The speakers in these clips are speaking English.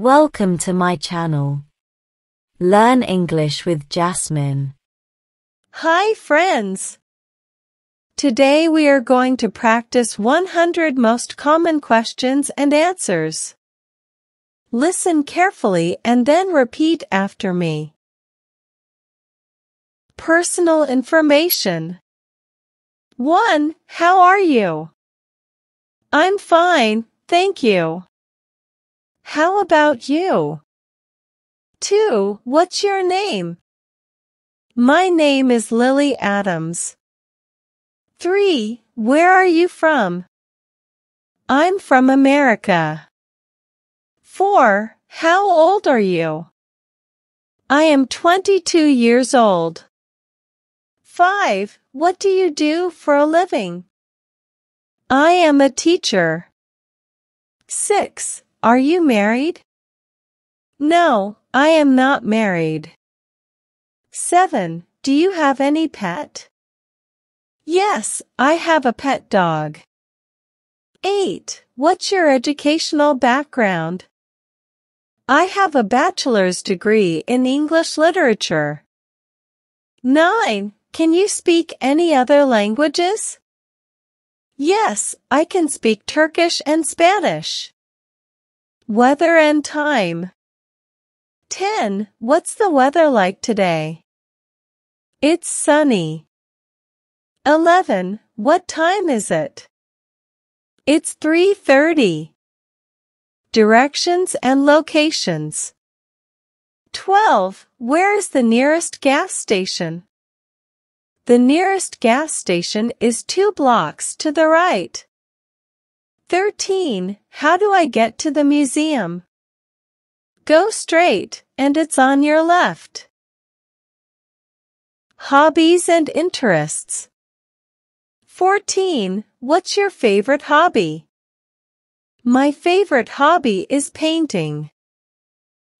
Welcome to my channel. Learn English with Jasmine. Hi friends! Today we are going to practice 100 most common questions and answers. Listen carefully and then repeat after me. Personal information. 1. How are you? I'm fine, thank you. How about you? 2. What's your name? My name is Lily Adams. 3. Where are you from? I'm from America. 4. How old are you? I am 22 years old. 5. What do you do for a living? I am a teacher. 6. Are you married? No, I am not married. 7. Do you have any pet? Yes, I have a pet dog. 8. What's your educational background? I have a bachelor's degree in English literature. 9. Can you speak any other languages? Yes, I can speak Turkish and Spanish. Weather and time. 10. What's the weather like today? It's sunny. 11. What time is it? It's 3.30. Directions and locations. 12. Where is the nearest gas station? The nearest gas station is two blocks to the right. 13. How do I get to the museum? Go straight, and it's on your left. Hobbies and interests. 14. What's your favorite hobby? My favorite hobby is painting.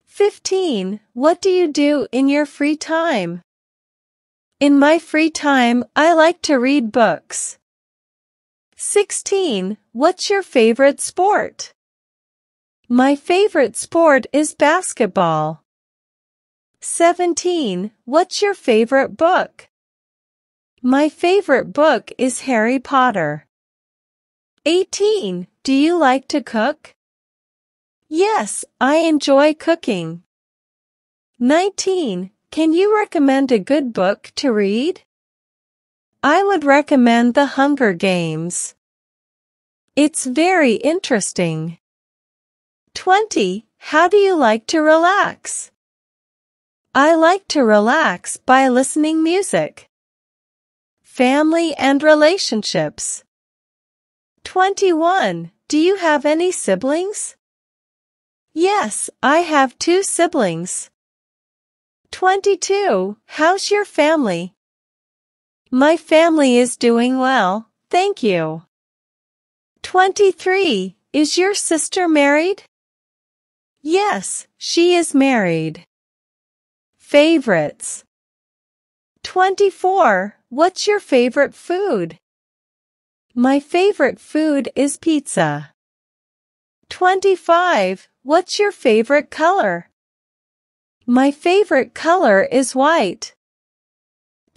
15. What do you do in your free time? In my free time, I like to read books. 16. What's your favorite sport? My favorite sport is basketball. 17. What's your favorite book? My favorite book is Harry Potter. 18. Do you like to cook? Yes, I enjoy cooking. 19. Can you recommend a good book to read? I would recommend The Hunger Games. It's very interesting. 20. How do you like to relax? I like to relax by listening music. Family and relationships. 21. Do you have any siblings? Yes, I have two siblings. 22. How's your family? My family is doing well, thank you. 23. Is your sister married? Yes, she is married. Favorites. 24. What's your favorite food? My favorite food is pizza. 25. What's your favorite color? My favorite color is white.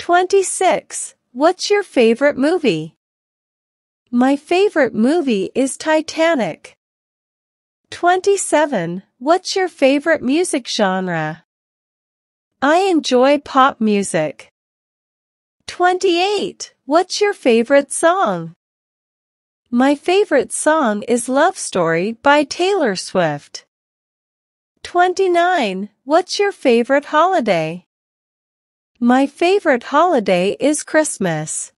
26. What's your favorite movie? My favorite movie is Titanic. 27. What's your favorite music genre? I enjoy pop music. 28. What's your favorite song? My favorite song is Love Story by Taylor Swift. 29. What's your favorite holiday? My favorite holiday is Christmas.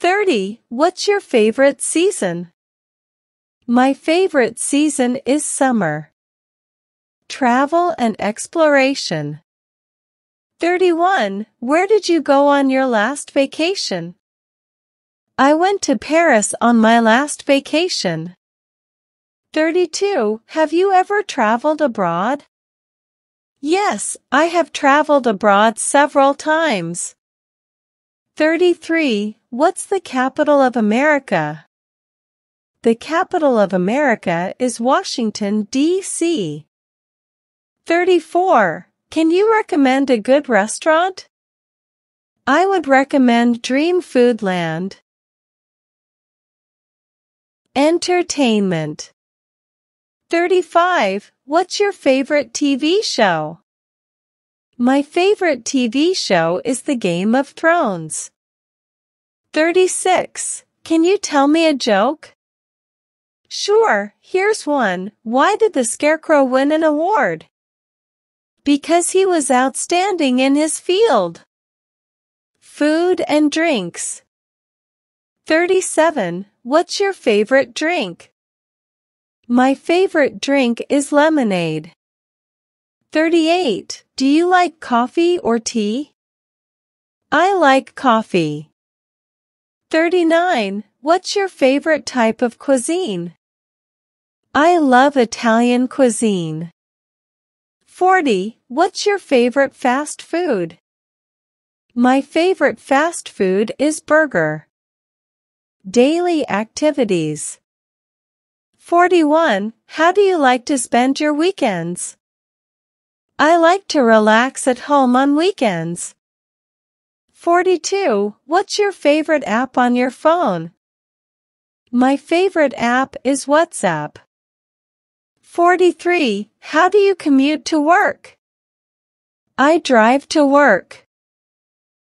30. What's your favorite season? My favorite season is summer. Travel and exploration. 31. Where did you go on your last vacation? I went to Paris on my last vacation. 32. Have you ever traveled abroad? Yes, I have traveled abroad several times. 33. What's the capital of America? The capital of America is Washington, D.C. 34. Can you recommend a good restaurant? I would recommend Dream Foodland. Entertainment 35. What's your favorite TV show? My favorite TV show is The Game of Thrones. 36. Can you tell me a joke? Sure, here's one. Why did the Scarecrow win an award? Because he was outstanding in his field. Food and drinks. 37. What's your favorite drink? My favorite drink is lemonade. 38. Do you like coffee or tea? I like coffee. 39. What's your favorite type of cuisine? I love Italian cuisine. 40. What's your favorite fast food? My favorite fast food is burger. Daily activities. 41. How do you like to spend your weekends? I like to relax at home on weekends. 42. What's your favorite app on your phone? My favorite app is WhatsApp. 43. How do you commute to work? I drive to work.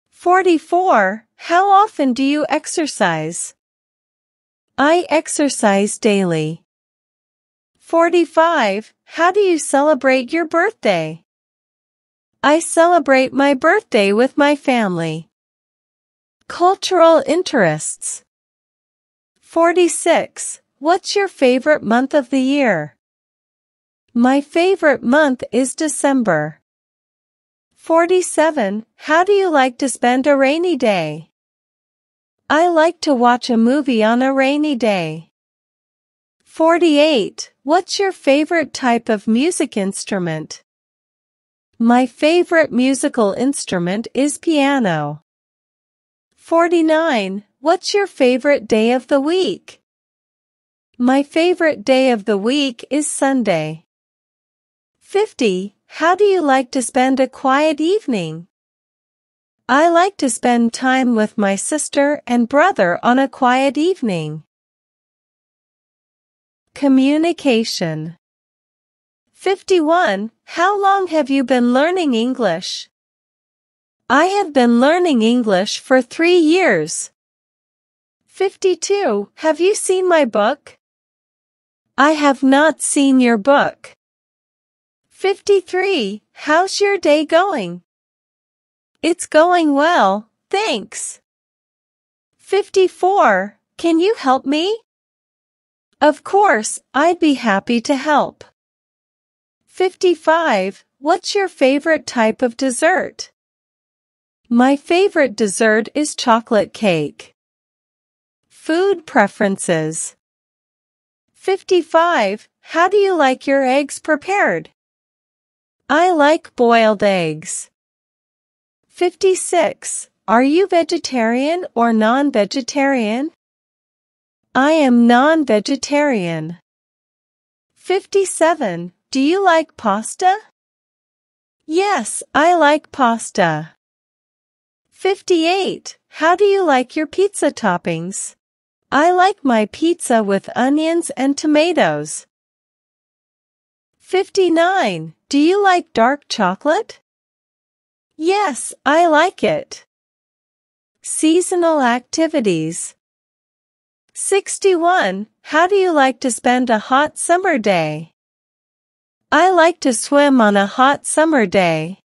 44. How often do you exercise? I exercise daily. 45. How do you celebrate your birthday? I celebrate my birthday with my family. Cultural interests. 46. What's your favorite month of the year? My favorite month is December. 47. How do you like to spend a rainy day? I like to watch a movie on a rainy day. 48. What's your favorite type of music instrument? My favorite musical instrument is piano. 49. What's your favorite day of the week? My favorite day of the week is Sunday. 50. How do you like to spend a quiet evening? I like to spend time with my sister and brother on a quiet evening. Communication 51. How long have you been learning English? I have been learning English for three years. 52. Have you seen my book? I have not seen your book. 53. How's your day going? It's going well, thanks. 54. Can you help me? Of course, I'd be happy to help. 55. What's your favorite type of dessert? My favorite dessert is chocolate cake. Food preferences. 55. How do you like your eggs prepared? I like boiled eggs. 56. Are you vegetarian or non-vegetarian? I am non-vegetarian. 57. Do you like pasta? Yes, I like pasta. 58. How do you like your pizza toppings? I like my pizza with onions and tomatoes. 59. Do you like dark chocolate? Yes, I like it. Seasonal activities. 61. How do you like to spend a hot summer day? I like to swim on a hot summer day.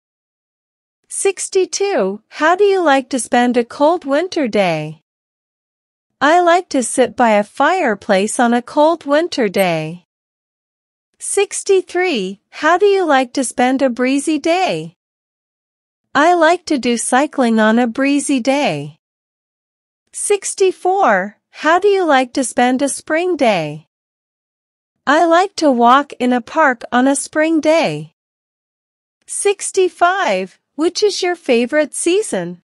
62. How do you like to spend a cold winter day? I like to sit by a fireplace on a cold winter day. 63. How do you like to spend a breezy day? I like to do cycling on a breezy day. 64. How do you like to spend a spring day? I like to walk in a park on a spring day. 65. Which is your favorite season?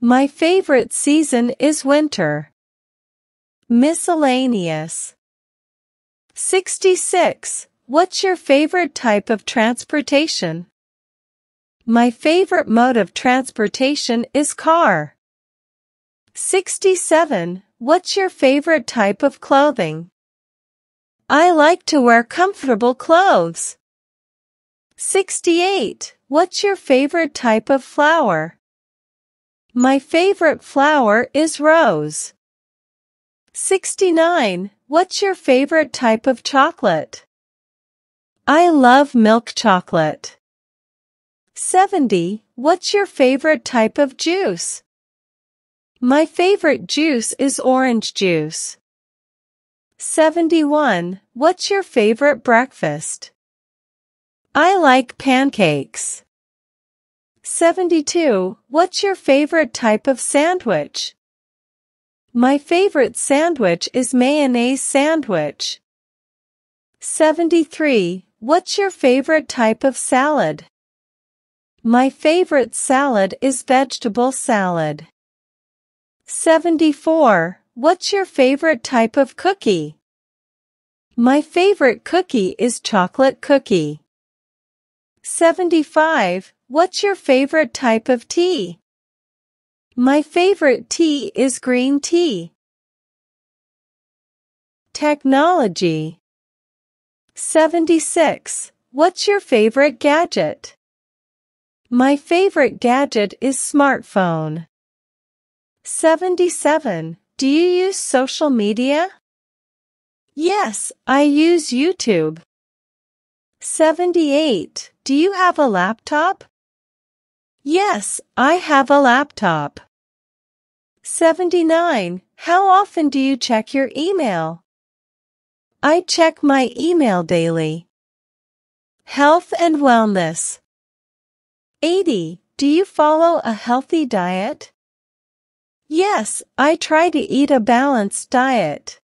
My favorite season is winter. Miscellaneous. 66. What's your favorite type of transportation? My favorite mode of transportation is car. 67. What's your favorite type of clothing? I like to wear comfortable clothes. 68. What's your favorite type of flower? My favorite flower is rose. 69. What's your favorite type of chocolate? I love milk chocolate. 70. What's your favorite type of juice? My favorite juice is orange juice. 71. What's your favorite breakfast? I like pancakes. 72. What's your favorite type of sandwich? My favorite sandwich is mayonnaise sandwich. 73. What's your favorite type of salad? My favorite salad is vegetable salad. 74. What's your favorite type of cookie? My favorite cookie is chocolate cookie. 75. What's your favorite type of tea? My favorite tea is green tea. Technology 76. What's your favorite gadget? My favorite gadget is smartphone. 77. Do you use social media? Yes, I use YouTube. 78. Do you have a laptop? Yes, I have a laptop. 79. How often do you check your email? I check my email daily. Health and wellness. 80. Do you follow a healthy diet? Yes, I try to eat a balanced diet.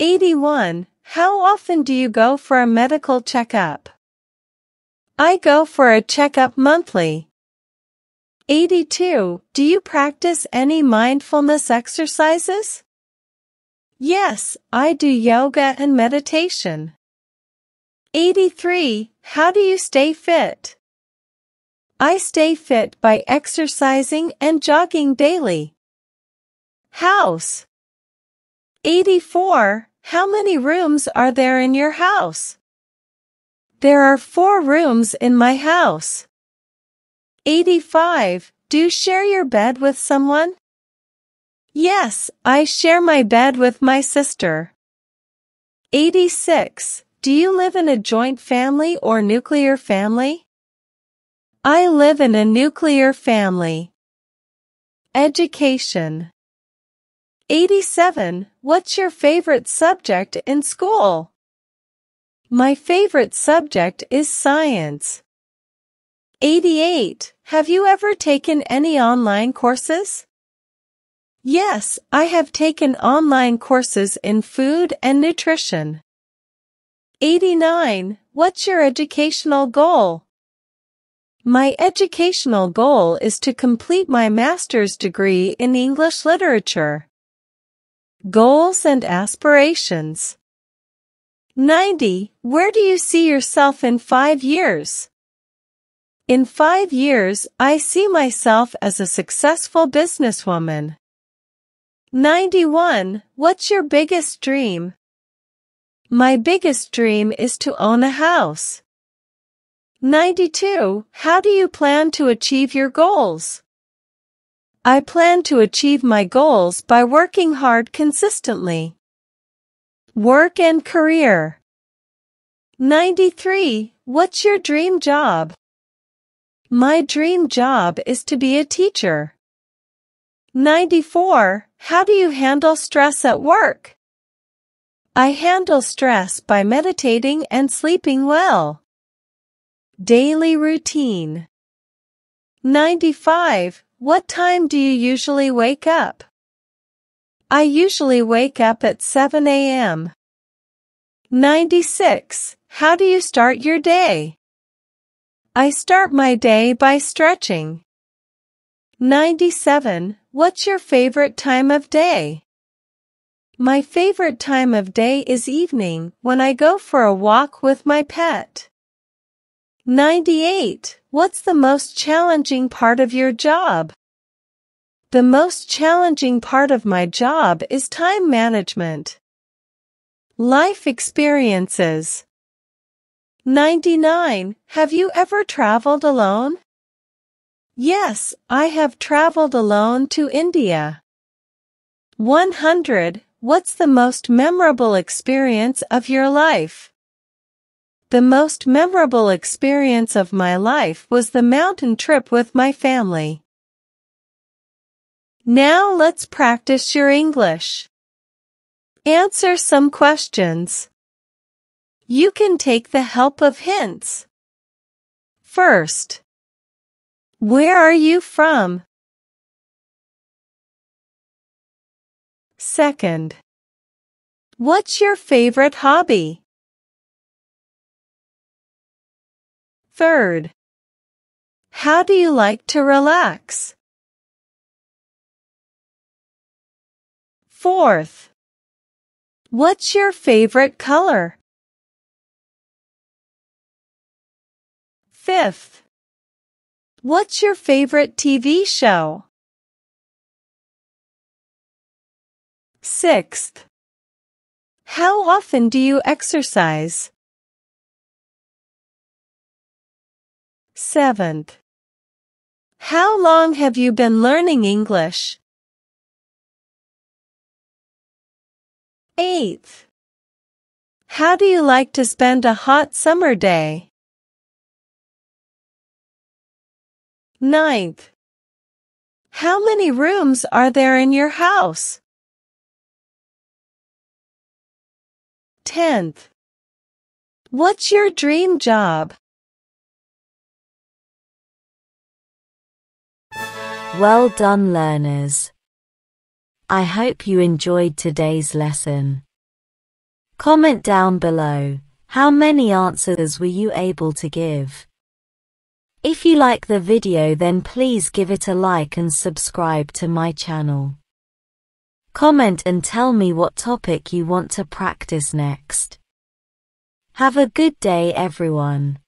81. How often do you go for a medical checkup? I go for a checkup monthly. 82. Do you practice any mindfulness exercises? Yes, I do yoga and meditation. 83. How do you stay fit? I stay fit by exercising and jogging daily. House. 84. How many rooms are there in your house? There are four rooms in my house. 85. Do you share your bed with someone? Yes, I share my bed with my sister. 86. Do you live in a joint family or nuclear family? I live in a nuclear family. Education. 87. What's your favorite subject in school? My favorite subject is science. 88. Have you ever taken any online courses? Yes, I have taken online courses in food and nutrition. 89. What's your educational goal? My educational goal is to complete my master's degree in English literature. Goals and aspirations. 90. Where do you see yourself in five years? In five years, I see myself as a successful businesswoman. 91. What's your biggest dream? My biggest dream is to own a house. 92. How do you plan to achieve your goals? I plan to achieve my goals by working hard consistently. Work and career. 93. What's your dream job? My dream job is to be a teacher. 94. How do you handle stress at work? I handle stress by meditating and sleeping well. Daily routine. 95. What time do you usually wake up? I usually wake up at 7 a.m. 96. How do you start your day? I start my day by stretching. 97. What's your favorite time of day? My favorite time of day is evening when I go for a walk with my pet. 98. What's the most challenging part of your job? The most challenging part of my job is time management. Life experiences. 99. Have you ever traveled alone? Yes, I have traveled alone to India. 100. What's the most memorable experience of your life? The most memorable experience of my life was the mountain trip with my family. Now let's practice your English. Answer some questions. You can take the help of hints. First, where are you from? Second, what's your favorite hobby? Third, how do you like to relax? Fourth, what's your favorite color? Fifth, what's your favorite TV show? Sixth, how often do you exercise? Seventh, how long have you been learning English? Eighth, how do you like to spend a hot summer day? Ninth, how many rooms are there in your house? Tenth, what's your dream job? Well done learners. I hope you enjoyed today's lesson. Comment down below, how many answers were you able to give? If you like the video then please give it a like and subscribe to my channel. Comment and tell me what topic you want to practice next. Have a good day everyone.